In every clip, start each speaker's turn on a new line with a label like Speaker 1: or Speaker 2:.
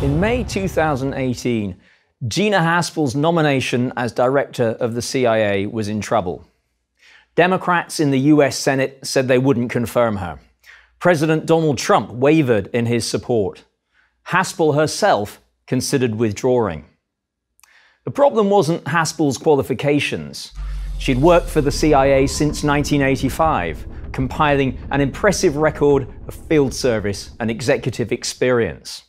Speaker 1: In May 2018, Gina Haspel's nomination as director of the CIA was in trouble. Democrats in the US Senate said they wouldn't confirm her. President Donald Trump wavered in his support. Haspel herself considered withdrawing. The problem wasn't Haspel's qualifications. She'd worked for the CIA since 1985, compiling an impressive record of field service and executive experience.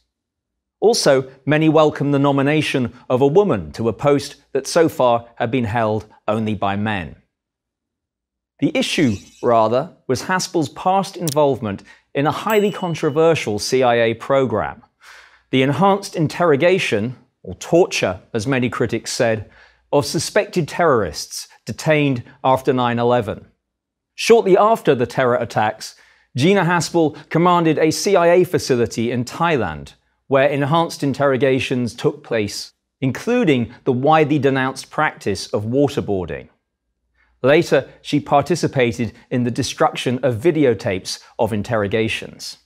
Speaker 1: Also, many welcomed the nomination of a woman to a post that so far had been held only by men. The issue, rather, was Haspel's past involvement in a highly controversial CIA program. The enhanced interrogation, or torture, as many critics said, of suspected terrorists detained after 9 11. Shortly after the terror attacks, Gina Haspel commanded a CIA facility in Thailand where enhanced interrogations took place, including the widely denounced practice of waterboarding. Later, she participated in the destruction of videotapes of interrogations.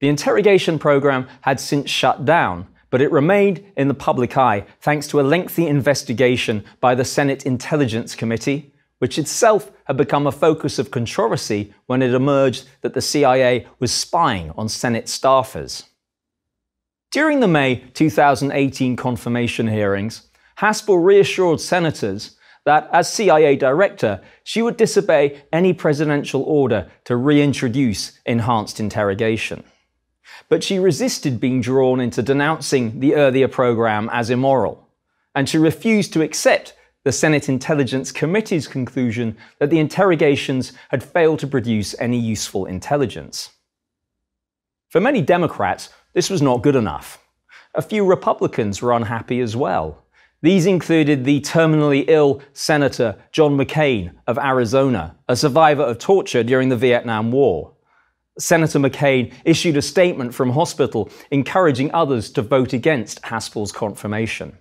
Speaker 1: The interrogation program had since shut down, but it remained in the public eye thanks to a lengthy investigation by the Senate Intelligence Committee, which itself had become a focus of controversy when it emerged that the CIA was spying on Senate staffers. During the May 2018 confirmation hearings, Haspel reassured senators that as CIA director, she would disobey any presidential order to reintroduce enhanced interrogation. But she resisted being drawn into denouncing the earlier program as immoral, and she refused to accept the Senate Intelligence Committee's conclusion that the interrogations had failed to produce any useful intelligence. For many Democrats, this was not good enough. A few Republicans were unhappy as well. These included the terminally ill Senator John McCain of Arizona, a survivor of torture during the Vietnam War. Senator McCain issued a statement from hospital encouraging others to vote against Haspel's confirmation.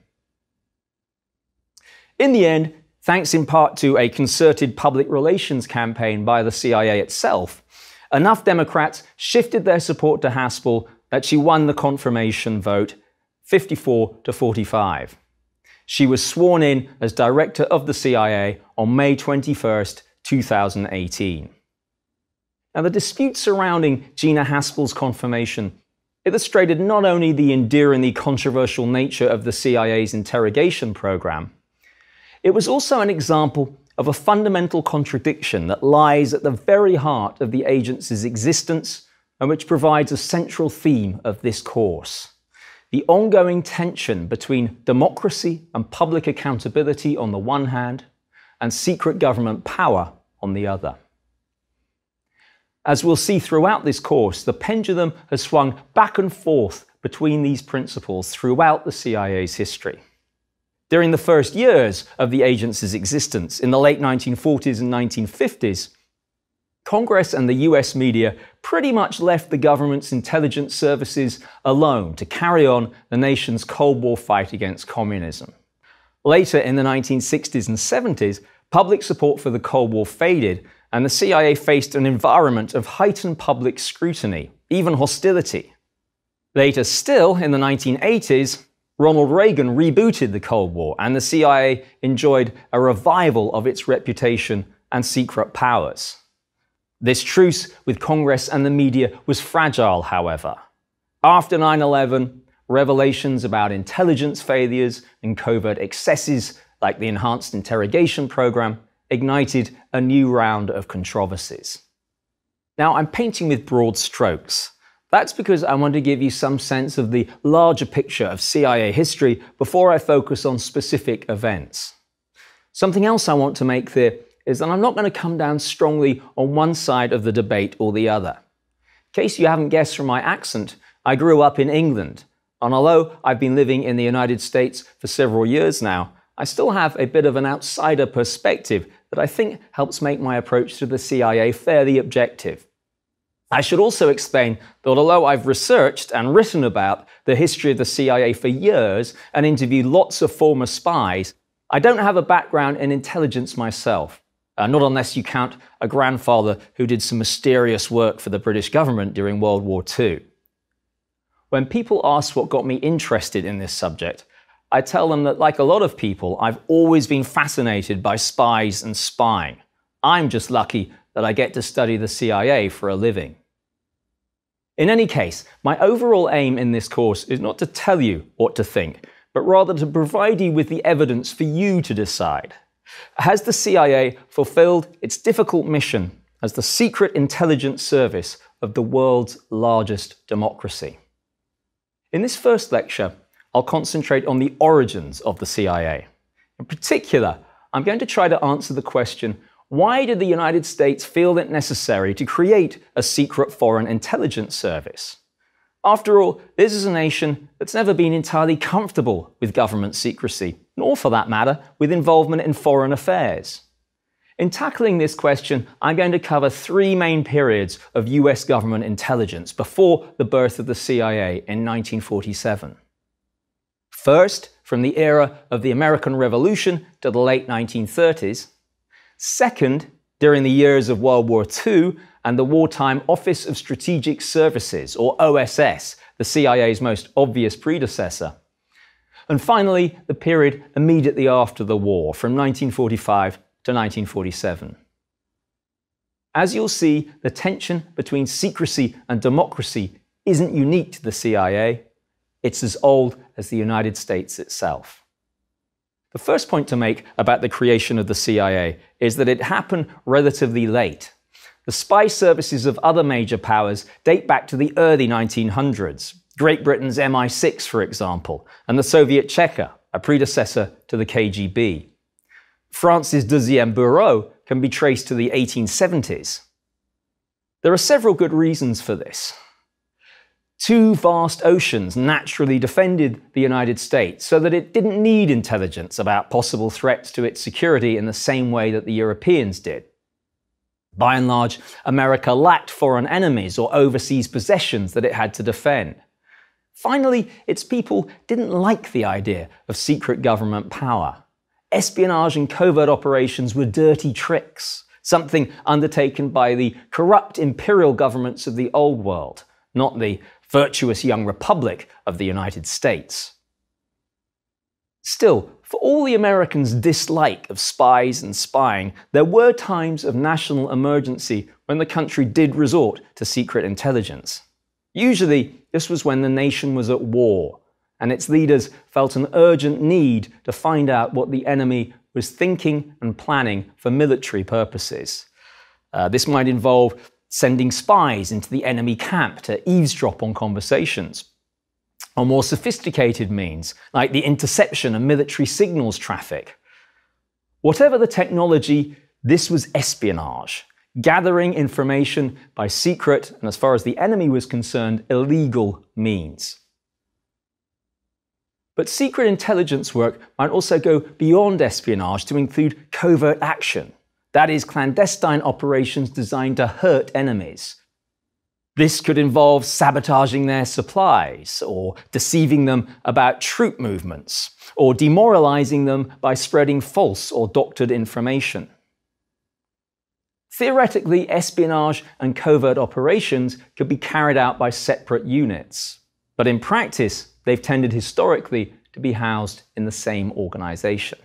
Speaker 1: In the end, thanks in part to a concerted public relations campaign by the CIA itself, enough Democrats shifted their support to Haspel that she won the confirmation vote 54 to 45. She was sworn in as director of the CIA on May 21, 2018. Now, the dispute surrounding Gina Haspel's confirmation illustrated not only the endearingly controversial nature of the CIA's interrogation program, it was also an example of a fundamental contradiction that lies at the very heart of the agency's existence and which provides a central theme of this course the ongoing tension between democracy and public accountability on the one hand, and secret government power on the other. As we'll see throughout this course, the pendulum has swung back and forth between these principles throughout the CIA's history. During the first years of the agency's existence, in the late 1940s and 1950s, Congress and the US media pretty much left the government's intelligence services alone to carry on the nation's Cold War fight against communism. Later in the 1960s and 70s, public support for the Cold War faded, and the CIA faced an environment of heightened public scrutiny, even hostility. Later still, in the 1980s, Ronald Reagan rebooted the Cold War, and the CIA enjoyed a revival of its reputation and secret powers. This truce with Congress and the media was fragile, however. After 9 11, revelations about intelligence failures and covert excesses, like the enhanced interrogation program, ignited a new round of controversies. Now, I'm painting with broad strokes. That's because I want to give you some sense of the larger picture of CIA history before I focus on specific events. Something else I want to make clear is that I'm not going to come down strongly on one side of the debate or the other. In case you haven't guessed from my accent, I grew up in England, and although I've been living in the United States for several years now, I still have a bit of an outsider perspective that I think helps make my approach to the CIA fairly objective. I should also explain that although I've researched and written about the history of the CIA for years and interviewed lots of former spies, I don't have a background in intelligence myself. Uh, not unless you count a grandfather who did some mysterious work for the British government during World War II. When people ask what got me interested in this subject, I tell them that, like a lot of people, I've always been fascinated by spies and spying. I'm just lucky that I get to study the CIA for a living. In any case, my overall aim in this course is not to tell you what to think, but rather to provide you with the evidence for you to decide. Has the CIA fulfilled its difficult mission as the secret intelligence service of the world's largest democracy? In this first lecture, I'll concentrate on the origins of the CIA. In particular, I'm going to try to answer the question why did the United States feel it necessary to create a secret foreign intelligence service? After all, this is a nation that's never been entirely comfortable with government secrecy, nor for that matter, with involvement in foreign affairs. In tackling this question, I'm going to cover three main periods of US government intelligence before the birth of the CIA in 1947. First, from the era of the American Revolution to the late 1930s. Second, during the years of World War II and the Wartime Office of Strategic Services, or OSS, the CIA's most obvious predecessor. And finally, the period immediately after the war, from 1945 to 1947. As you'll see, the tension between secrecy and democracy isn't unique to the CIA. It's as old as the United States itself. The first point to make about the creation of the CIA is that it happened relatively late. The spy services of other major powers date back to the early 1900s. Great Britain's MI6, for example, and the Soviet Cheka, a predecessor to the KGB. France's Deuxième Bureau can be traced to the 1870s. There are several good reasons for this. Two vast oceans naturally defended the United States so that it didn't need intelligence about possible threats to its security in the same way that the Europeans did. By and large, America lacked foreign enemies or overseas possessions that it had to defend. Finally, its people didn't like the idea of secret government power espionage and covert operations were dirty tricks, something undertaken by the corrupt imperial governments of the Old World, not the virtuous young republic of the United States. Still, for all the Americans' dislike of spies and spying, there were times of national emergency when the country did resort to secret intelligence. Usually, this was when the nation was at war and its leaders felt an urgent need to find out what the enemy was thinking and planning for military purposes. Uh, this might involve sending spies into the enemy camp to eavesdrop on conversations, or more sophisticated means, like the interception of military signals traffic. Whatever the technology, this was espionage, gathering information by secret and, as far as the enemy was concerned, illegal means. But secret intelligence work might also go beyond espionage to include covert action, that is, clandestine operations designed to hurt enemies. This could involve sabotaging their supplies, or deceiving them about troop movements, or demoralizing them by spreading false or doctored information. Theoretically, espionage and covert operations could be carried out by separate units, but in practice, they've tended historically to be housed in the same organization.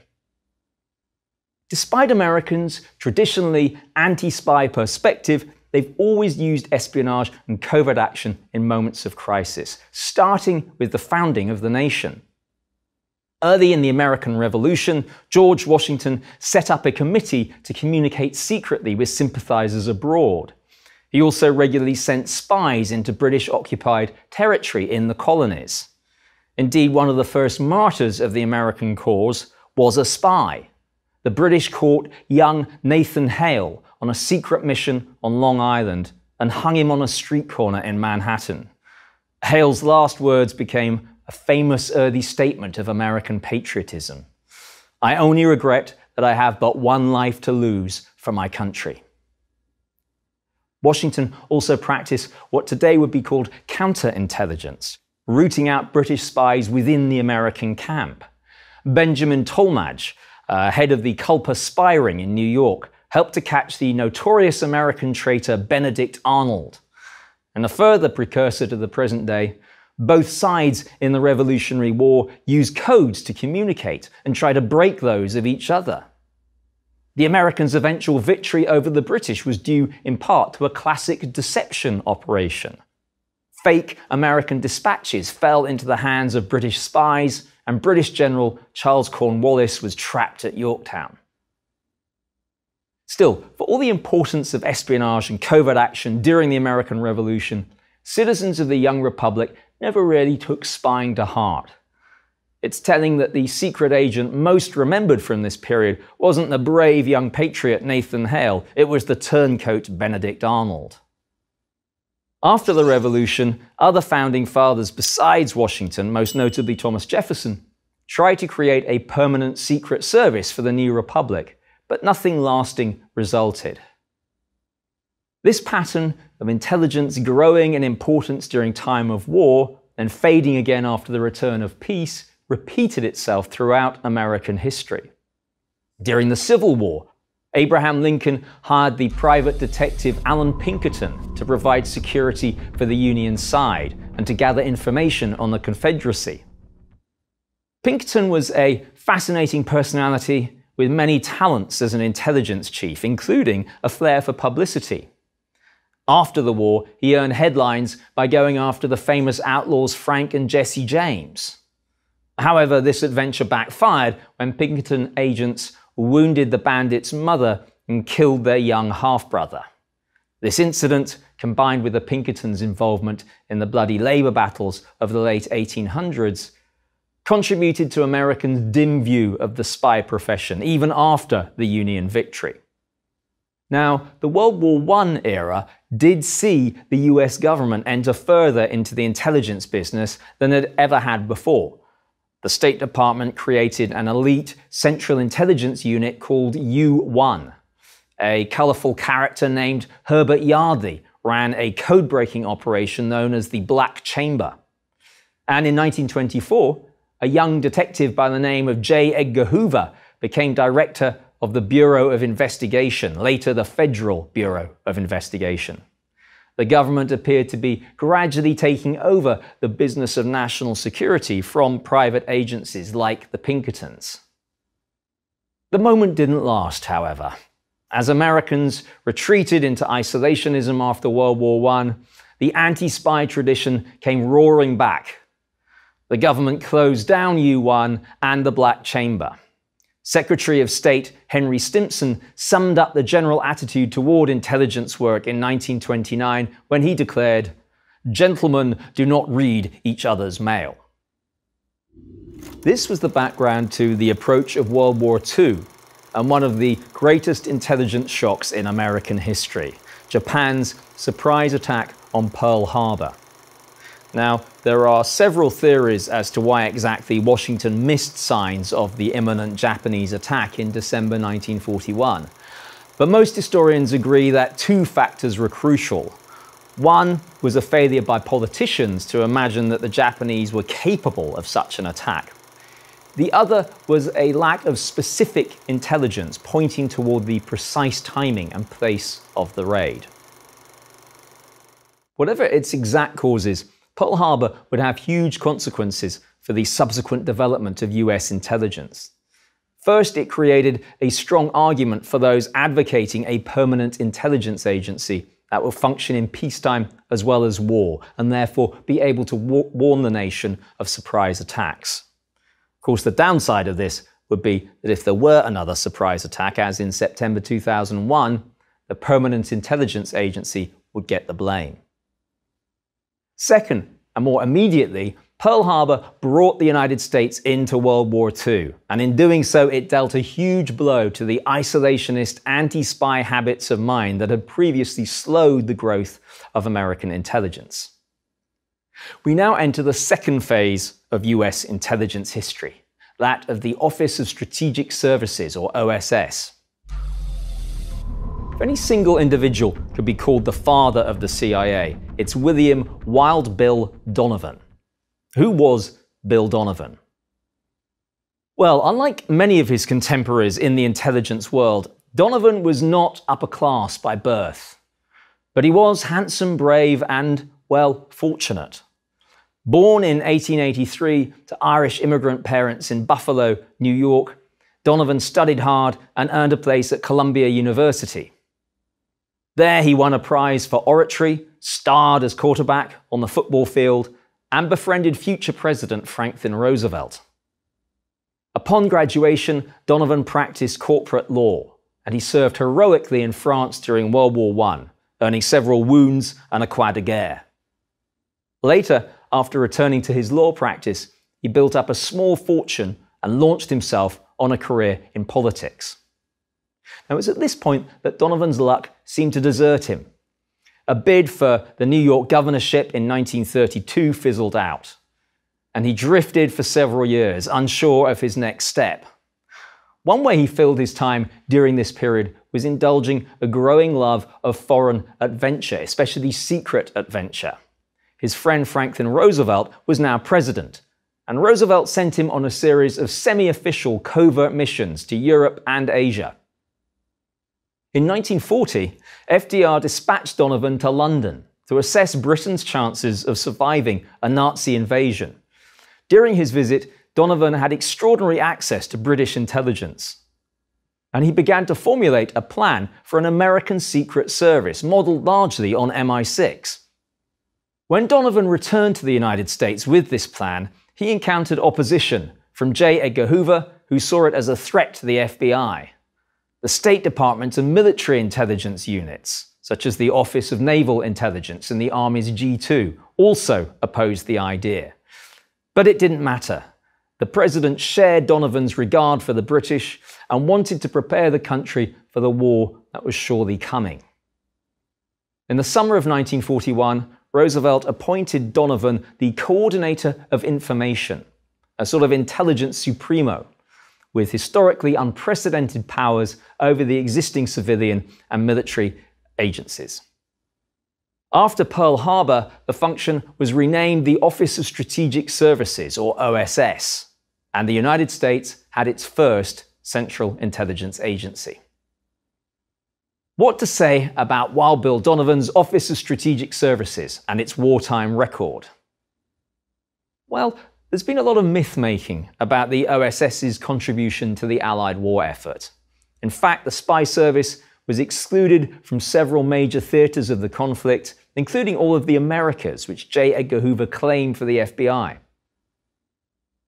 Speaker 1: Despite Americans' traditionally anti spy perspective, they've always used espionage and covert action in moments of crisis, starting with the founding of the nation. Early in the American Revolution, George Washington set up a committee to communicate secretly with sympathizers abroad. He also regularly sent spies into British occupied territory in the colonies. Indeed, one of the first martyrs of the American cause was a spy. The British caught young Nathan Hale on a secret mission on Long Island and hung him on a street corner in Manhattan. Hale's last words became a famous early statement of American patriotism. I only regret that I have but one life to lose for my country. Washington also practiced what today would be called counterintelligence, rooting out British spies within the American camp. Benjamin Tallmadge, uh, head of the Culper spy ring in New York, helped to catch the notorious American traitor Benedict Arnold. And a further precursor to the present day, Both sides in the Revolutionary War used codes to communicate and try to break those of each other. The Americans' eventual victory over the British was due in part to a classic deception operation. Fake American dispatches fell into the hands of British spies, and British General Charles Cornwallis was trapped at Yorktown. Still, for all the importance of espionage and covert action during the American Revolution, citizens of the young republic never really took spying to heart. It's telling that the secret agent most remembered from this period wasn't the brave young patriot Nathan Hale, it was the turncoat Benedict Arnold. After the Revolution, other founding fathers besides Washington, most notably Thomas Jefferson, tried to create a permanent secret service for the new republic, but nothing lasting resulted. This pattern of intelligence growing in importance during time of war and fading again after the return of peace repeated itself throughout American history. During the Civil War, Abraham Lincoln hired the private detective Allan Pinkerton to provide security for the Union side and to gather information on the Confederacy. Pinkerton was a fascinating personality with many talents as an intelligence chief, including a flair for publicity. After the war, he earned headlines by going after the famous outlaws Frank and Jesse James. However, this adventure backfired when Pinkerton agents wounded the bandits' mother and killed their young half brother. This incident, combined with the Pinkertons' involvement in the bloody labor battles of the late 1800s, contributed to Americans' dim view of the spy profession even after the Union victory. Now, the World War I era did see the US government enter further into the intelligence business than it ever had before the State Department created an elite Central Intelligence Unit called U1. A colorful character named Herbert Yardley ran a code breaking operation known as the Black Chamber. And in 1924, a young detective by the name of J. Edgar Hoover became director of the Bureau of Investigation, later the Federal Bureau of Investigation. The government appeared to be gradually taking over the business of national security from private agencies like the Pinkertons. The moment didn't last, however. As Americans retreated into isolationism after World War I, the anti spy tradition came roaring back. The government closed down U1 and the Black Chamber. Secretary of State Henry Stimson summed up the general attitude toward intelligence work in 1929 when he declared, Gentlemen do not read each other's mail. This was the background to the approach of World War II and one of the greatest intelligence shocks in American history Japan's surprise attack on Pearl Harbor. Now, there are several theories as to why exactly Washington missed signs of the imminent Japanese attack in December 1941. But most historians agree that two factors were crucial. One was a failure by politicians to imagine that the Japanese were capable of such an attack. The other was a lack of specific intelligence pointing toward the precise timing and place of the raid. Whatever its exact causes, Pearl Harbor would have huge consequences for the subsequent development of US intelligence. First, it created a strong argument for those advocating a permanent intelligence agency that will function in peacetime as well as war, and therefore be able to wa- warn the nation of surprise attacks. Of course, the downside of this would be that if there were another surprise attack, as in September 2001, the Permanent Intelligence Agency would get the blame. Second, and more immediately, Pearl Harbor brought the United States into World War II, and in doing so, it dealt a huge blow to the isolationist anti spy habits of mind that had previously slowed the growth of American intelligence. We now enter the second phase of US intelligence history, that of the Office of Strategic Services, or OSS. If any single individual could be called the father of the CIA, it's William Wild Bill Donovan. Who was Bill Donovan? Well, unlike many of his contemporaries in the intelligence world, Donovan was not upper class by birth. But he was handsome, brave, and, well, fortunate. Born in 1883 to Irish immigrant parents in Buffalo, New York, Donovan studied hard and earned a place at Columbia University. There, he won a prize for oratory, starred as quarterback on the football field, and befriended future President Franklin Roosevelt. Upon graduation, Donovan practiced corporate law, and he served heroically in France during World War I, earning several wounds and a croix de guerre. Later, after returning to his law practice, he built up a small fortune and launched himself on a career in politics. Now, it was at this point that Donovan's luck seemed to desert him. A bid for the New York governorship in 1932 fizzled out, and he drifted for several years, unsure of his next step. One way he filled his time during this period was indulging a growing love of foreign adventure, especially secret adventure. His friend Franklin Roosevelt was now president, and Roosevelt sent him on a series of semi official covert missions to Europe and Asia. In 1940, FDR dispatched Donovan to London to assess Britain's chances of surviving a Nazi invasion. During his visit, Donovan had extraordinary access to British intelligence. And he began to formulate a plan for an American Secret Service modeled largely on MI6. When Donovan returned to the United States with this plan, he encountered opposition from J. Edgar Hoover, who saw it as a threat to the FBI the State Department and military intelligence units, such as the Office of Naval Intelligence and the Army's G2, also opposed the idea. But it didn't matter. The president shared Donovan's regard for the British and wanted to prepare the country for the war that was surely coming. In the summer of 1941, Roosevelt appointed Donovan the Coordinator of Information, a sort of intelligence supremo with historically unprecedented powers over the existing civilian and military agencies. After Pearl Harbor, the function was renamed the Office of Strategic Services, or OSS, and the United States had its first Central Intelligence Agency. What to say about Wild Bill Donovan's Office of Strategic Services and its wartime record? Well, there's been a lot of myth making about the OSS's contribution to the Allied war effort. In fact, the spy service was excluded from several major theatres of the conflict, including all of the Americas, which J. Edgar Hoover claimed for the FBI.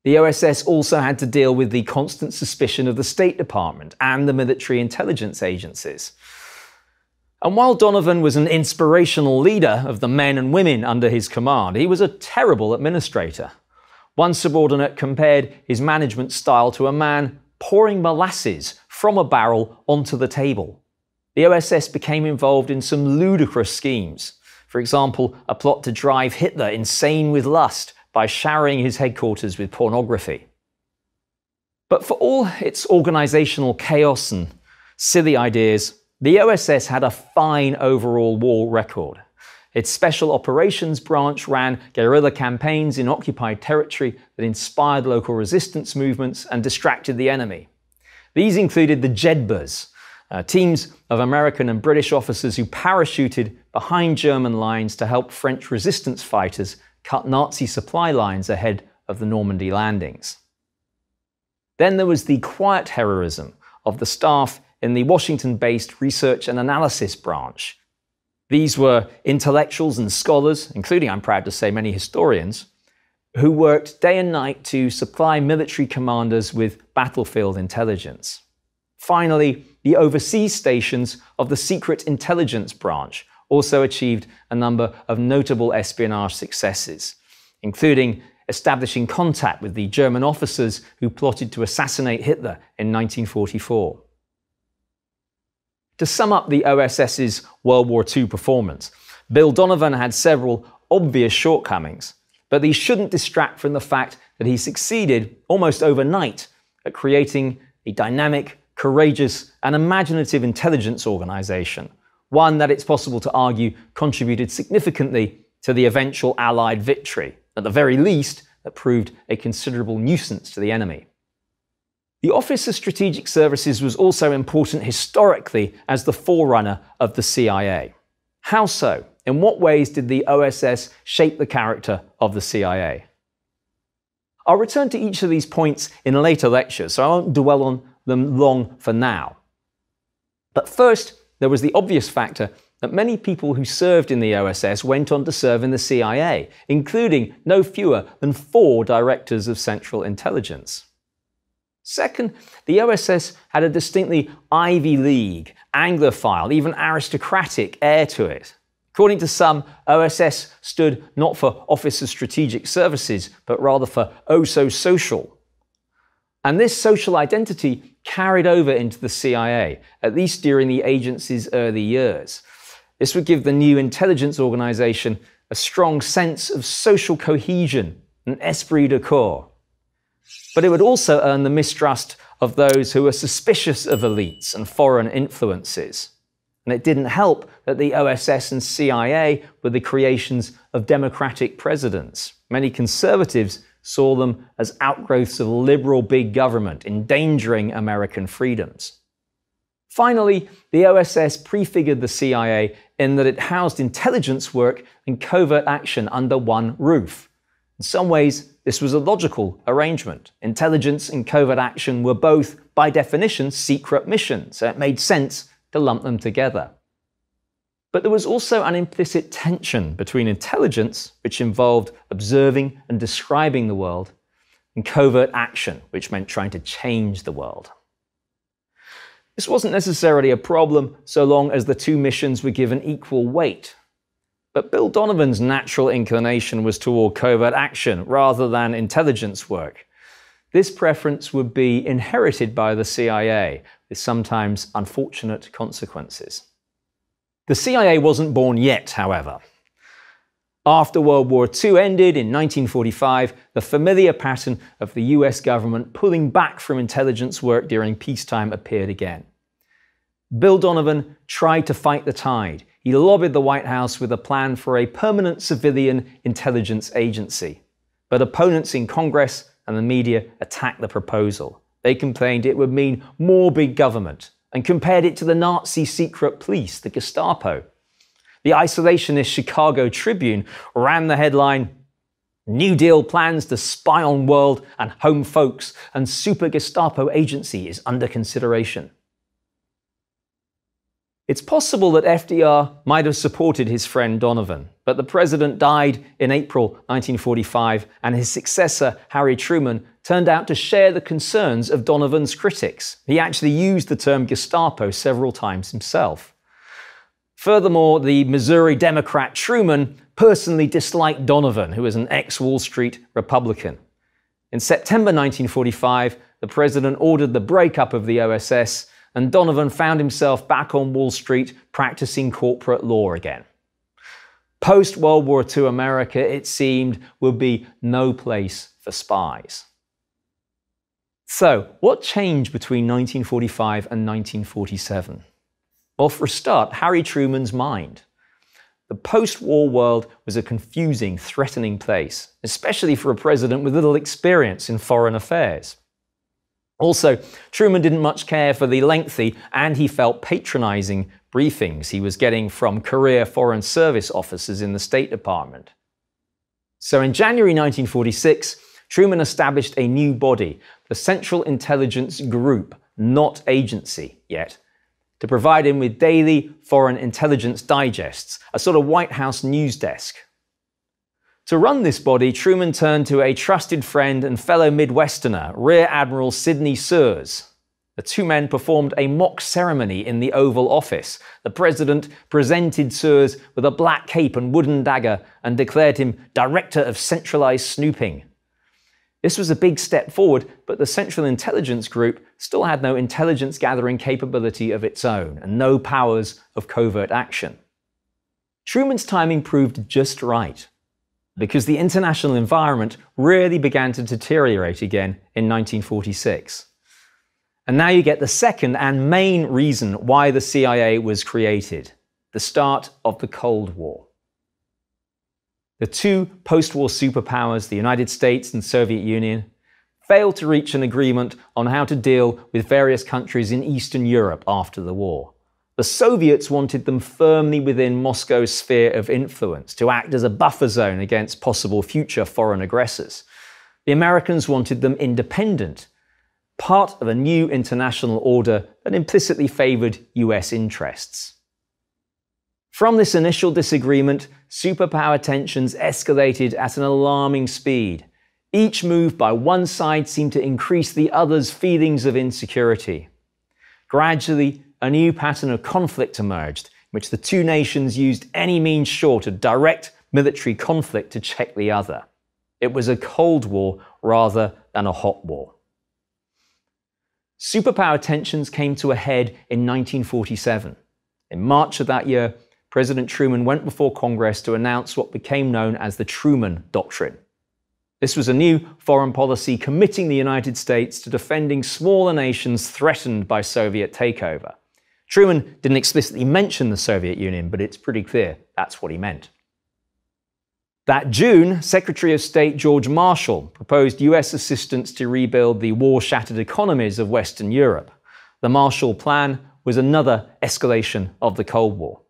Speaker 1: The OSS also had to deal with the constant suspicion of the State Department and the military intelligence agencies. And while Donovan was an inspirational leader of the men and women under his command, he was a terrible administrator. One subordinate compared his management style to a man pouring molasses from a barrel onto the table. The OSS became involved in some ludicrous schemes. For example, a plot to drive Hitler insane with lust by showering his headquarters with pornography. But for all its organizational chaos and silly ideas, the OSS had a fine overall war record. Its Special Operations Branch ran guerrilla campaigns in occupied territory that inspired local resistance movements and distracted the enemy. These included the Jedburghs, uh, teams of American and British officers who parachuted behind German lines to help French resistance fighters cut Nazi supply lines ahead of the Normandy landings. Then there was the quiet heroism of the staff in the Washington based Research and Analysis Branch, these were intellectuals and scholars, including, I'm proud to say, many historians, who worked day and night to supply military commanders with battlefield intelligence. Finally, the overseas stations of the Secret Intelligence Branch also achieved a number of notable espionage successes, including establishing contact with the German officers who plotted to assassinate Hitler in 1944. To sum up the OSS's World War II performance, Bill Donovan had several obvious shortcomings, but these shouldn't distract from the fact that he succeeded almost overnight at creating a dynamic, courageous, and imaginative intelligence organization, one that it's possible to argue contributed significantly to the eventual Allied victory, at the very least, that proved a considerable nuisance to the enemy. The Office of Strategic Services was also important historically as the forerunner of the CIA. How so? in what ways did the OSS shape the character of the CIA? I'll return to each of these points in a later lecture, so I won't dwell on them long for now. But first, there was the obvious factor that many people who served in the OSS went on to serve in the CIA, including no fewer than four directors of Central Intelligence. Second, the OSS had a distinctly Ivy League, Anglophile, even aristocratic air to it. According to some, OSS stood not for Office of Strategic Services, but rather for oh so social. And this social identity carried over into the CIA, at least during the agency's early years. This would give the new intelligence organization a strong sense of social cohesion and esprit de corps. But it would also earn the mistrust of those who were suspicious of elites and foreign influences. And it didn't help that the OSS and CIA were the creations of democratic presidents. Many conservatives saw them as outgrowths of liberal big government, endangering American freedoms. Finally, the OSS prefigured the CIA in that it housed intelligence work and covert action under one roof. In some ways, this was a logical arrangement. Intelligence and covert action were both, by definition, secret missions, so it made sense to lump them together. But there was also an implicit tension between intelligence, which involved observing and describing the world, and covert action, which meant trying to change the world. This wasn't necessarily a problem so long as the two missions were given equal weight. But Bill Donovan's natural inclination was toward covert action rather than intelligence work. This preference would be inherited by the CIA, with sometimes unfortunate consequences. The CIA wasn't born yet, however. After World War II ended in 1945, the familiar pattern of the US government pulling back from intelligence work during peacetime appeared again. Bill Donovan tried to fight the tide. He lobbied the White House with a plan for a permanent civilian intelligence agency. But opponents in Congress and the media attacked the proposal. They complained it would mean more big government and compared it to the Nazi secret police, the Gestapo. The isolationist Chicago Tribune ran the headline New Deal plans to spy on world and home folks, and super Gestapo agency is under consideration. It's possible that FDR might have supported his friend Donovan, but the president died in April 1945, and his successor, Harry Truman, turned out to share the concerns of Donovan's critics. He actually used the term Gestapo several times himself. Furthermore, the Missouri Democrat Truman personally disliked Donovan, who was an ex Wall Street Republican. In September 1945, the president ordered the breakup of the OSS and Donovan found himself back on Wall Street practicing corporate law again. Post World War II America, it seemed, would be no place for spies. So, what changed between 1945 and 1947? Well, for a start, Harry Truman's mind. The post war world was a confusing, threatening place, especially for a president with little experience in foreign affairs. Also, Truman didn't much care for the lengthy and he felt patronizing briefings he was getting from career Foreign Service officers in the State Department. So in January 1946, Truman established a new body, the Central Intelligence Group, not agency yet, to provide him with daily foreign intelligence digests, a sort of White House news desk to run this body, Truman turned to a trusted friend and fellow Midwesterner, Rear Admiral Sidney Souers. The two men performed a mock ceremony in the Oval Office. The president presented Souers with a black cape and wooden dagger and declared him Director of Centralized Snooping. This was a big step forward, but the Central Intelligence Group still had no intelligence gathering capability of its own and no powers of covert action. Truman's timing proved just right because the international environment really began to deteriorate again in 1946. And now you get the second and main reason why the CIA was created the start of the Cold War. The two post war superpowers, the United States and Soviet Union, failed to reach an agreement on how to deal with various countries in Eastern Europe after the war. The Soviets wanted them firmly within Moscow's sphere of influence to act as a buffer zone against possible future foreign aggressors. The Americans wanted them independent, part of a new international order that implicitly favoured US interests. From this initial disagreement, superpower tensions escalated at an alarming speed. Each move by one side seemed to increase the other's feelings of insecurity. Gradually, a new pattern of conflict emerged, in which the two nations used any means short of direct military conflict to check the other. It was a Cold War rather than a hot war. Superpower tensions came to a head in 1947. In March of that year, President Truman went before Congress to announce what became known as the Truman Doctrine. This was a new foreign policy committing the United States to defending smaller nations threatened by Soviet takeover. Truman didn't explicitly mention the Soviet Union, but it's pretty clear that's what he meant. That June, Secretary of State George Marshall proposed US assistance to rebuild the war shattered economies of Western Europe. The Marshall Plan was another escalation of the Cold War.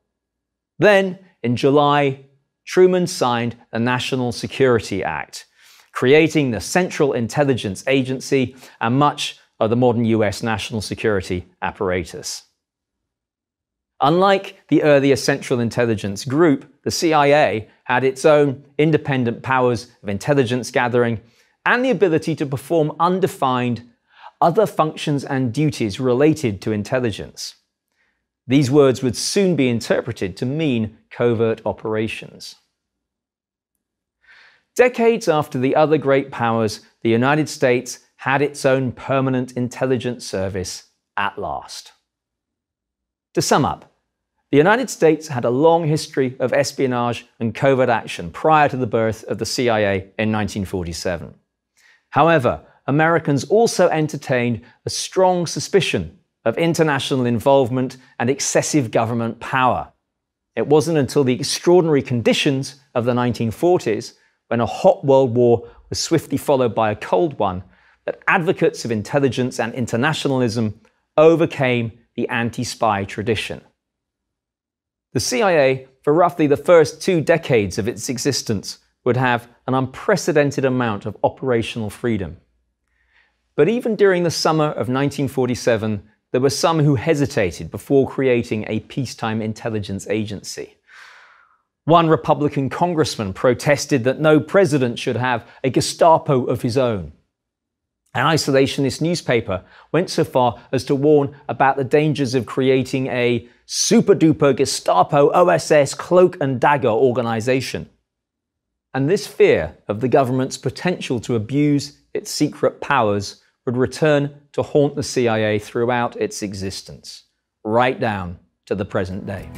Speaker 1: Then, in July, Truman signed the National Security Act, creating the Central Intelligence Agency and much of the modern US national security apparatus. Unlike the earlier Central Intelligence Group, the CIA had its own independent powers of intelligence gathering and the ability to perform undefined other functions and duties related to intelligence. These words would soon be interpreted to mean covert operations. Decades after the other great powers, the United States had its own permanent intelligence service at last. To sum up, the United States had a long history of espionage and covert action prior to the birth of the CIA in 1947. However, Americans also entertained a strong suspicion of international involvement and excessive government power. It wasn't until the extraordinary conditions of the 1940s, when a hot world war was swiftly followed by a cold one, that advocates of intelligence and internationalism overcame the anti spy tradition. The CIA, for roughly the first two decades of its existence, would have an unprecedented amount of operational freedom. But even during the summer of 1947, there were some who hesitated before creating a peacetime intelligence agency. One Republican congressman protested that no president should have a Gestapo of his own. An isolationist newspaper went so far as to warn about the dangers of creating a super duper Gestapo OSS cloak and dagger organization. And this fear of the government's potential to abuse its secret powers would return to haunt the CIA throughout its existence, right down to the present day.